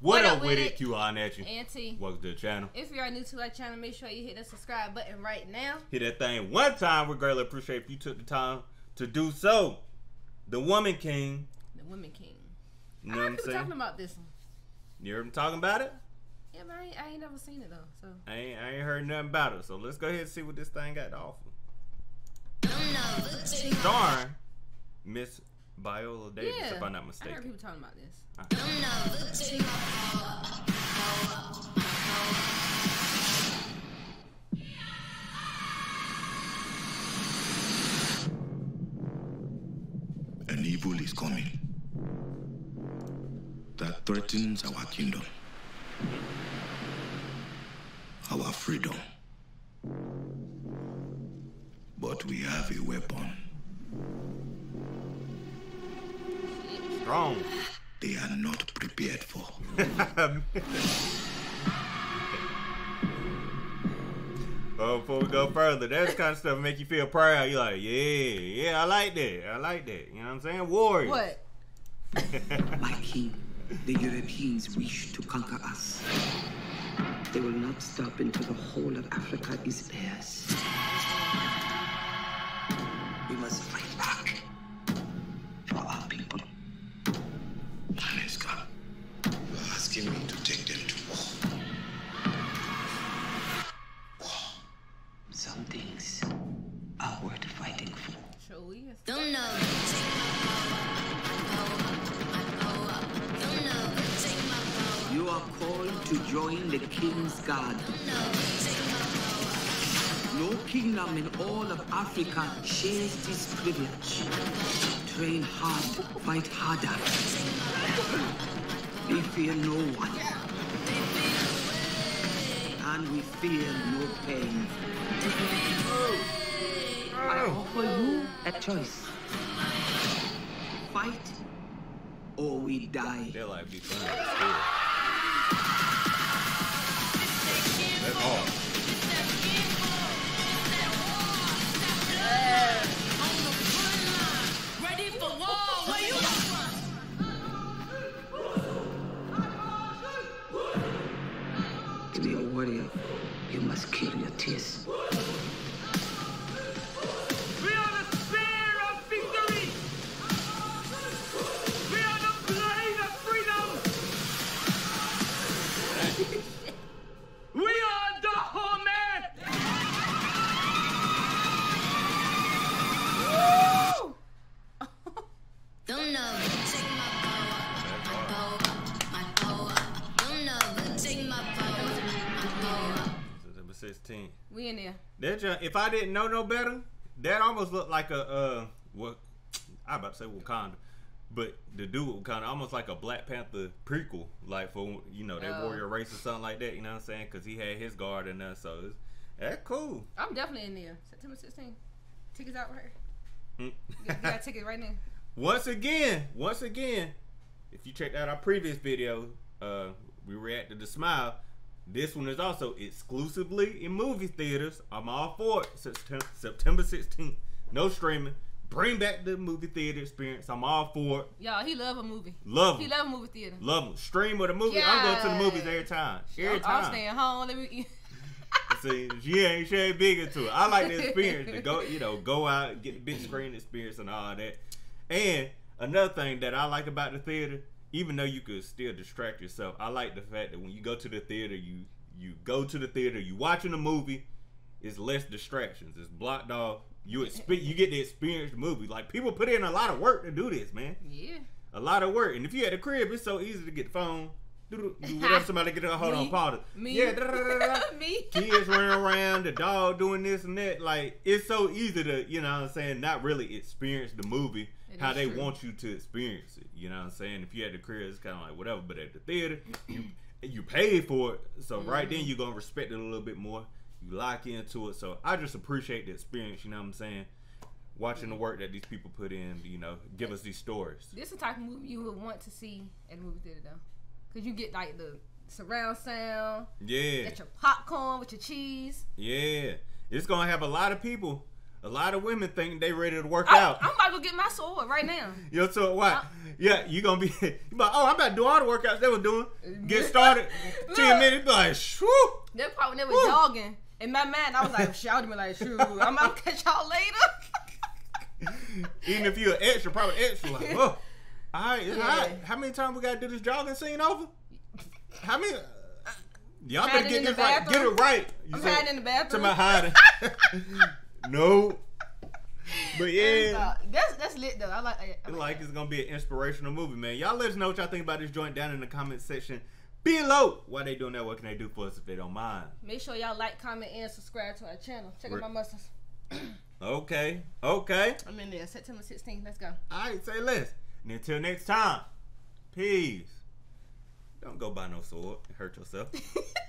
What, up with it? Q on at you. Auntie. Welcome to the channel. If you are new to our channel, make sure you hit the subscribe button right now. Hit that thing one time. We greatly appreciate if you took the time to do so. The Woman King. The Woman King. You I know what heard people saying? talking about this one. You heard them talking about it? Yeah, but I ain't, I ain't never seen it though. So I ain't, I ain't heard nothing about it. So let's go ahead and see what this thing got to offer. Starring Miss Viola Davis, yeah, if I'm not mistaken. I heard people talking about this. Ah. An evil is coming that threatens our kingdom, our freedom. But we have a weapon Strong. they are not prepared for. Oh, before we go further, that's kind of stuff make you feel proud. You're like, yeah, yeah, I like that. I like that. You know what I'm saying? Warriors. What? My king, the Europeans wish to conquer us. They will not stop until the whole of Africa is theirs. Are called to join the king's guard. No kingdom in all of Africa shares this privilege. Train hard, fight harder. We fear no one. And we fear no pain. I offer you a choice. Fight or we die. That like be fun. To be a warrior, you must kill your tears. 16. We in there. That junk, if I didn't know no better, that almost looked like a uh what I about to say Wakanda. But the dude with Wakanda almost like a Black Panther prequel, like for you know that Oh. warrior race or something like that. You know what I'm saying? Because he had his guard and that, so it's, that's cool. I'm definitely in there. September 16th. Tickets out right here. Hmm. Got, got a ticket right now. Once again, once again, if you checked out our previous video, uh, we reacted to Smile. This one is also exclusively in movie theaters. I'm all for it. September, September 16th. No streaming. Bring back the movie theater experience. I'm all for it. Y'all, he love a movie. Love He love a movie theater. Love them. Stream with a movie. I'm going to the movies every time. Every I'm, time. I'm staying home. Let me. See, she ain't she ain't big into it. I like the experience to go, you know, go out, get the big screen experience and all that. And another thing that I like about the theater, even though you could still distract yourself, I like the fact that when you go to the theater, you you go to the theater, you watching a movie, it's less distractions. It's blocked off. You expe- you get to experience the movie. Like people put in a lot of work to do this, man. yeah. A lot of work. And if you at the crib, it's so easy to get the phone. Do whatever somebody get a hold on Me. pause. Me. Yeah, da, da, da, da, da Me. kids running around, the dog doing this and that. Like it's so easy to, you know what I'm saying, not really experience the movie how they true. want you to experience it. You know what I'm saying? If you had the crib, it's kind of like whatever. But at the theater, you you paid for it, so right Mm-hmm. then you're gonna respect it a little bit more. You lock into it. So I just appreciate the experience. You know what I'm saying? Watching the work that these people put in, you know, give us these stories. This is the type of movie you would want to see at the movie theater though, cause you get like the surround sound, Yeah. get your popcorn with your cheese. Yeah, it's gonna have a lot of people, A lot of women think they ready to work I, out. I'm about to go get my sword right now. Yo, so why? Uh, yeah, you gonna be, like, oh, I'm about to do all the workouts they were doing. Get started, ten minutes, be like, shoo. That part when they were jogging. In my mind, I was like, shouting me like, shoot, I'm gonna catch y'all later. Even if you're an extra, probably extra, like, oh, all right, Yeah. hot. How many times we gotta do this jogging scene over? How many? Y'all better get this right. Get it right. You I'm said- hiding in the bathroom. To my hiding. No. But yeah. Uh, that's that's lit though. I like. I, I feel like it's gonna be an inspirational movie, man. Y'all let us know what y'all think about this joint down in the comment section below. Why they doing that? What can they do for us if they don't mind? Make sure y'all like, comment, and subscribe to our channel. Check out Re- my muscles. Okay, okay. I'm in there. September 16th. Let's go. All right, say less. And until next time, peace. Don't go buy no sword and hurt yourself.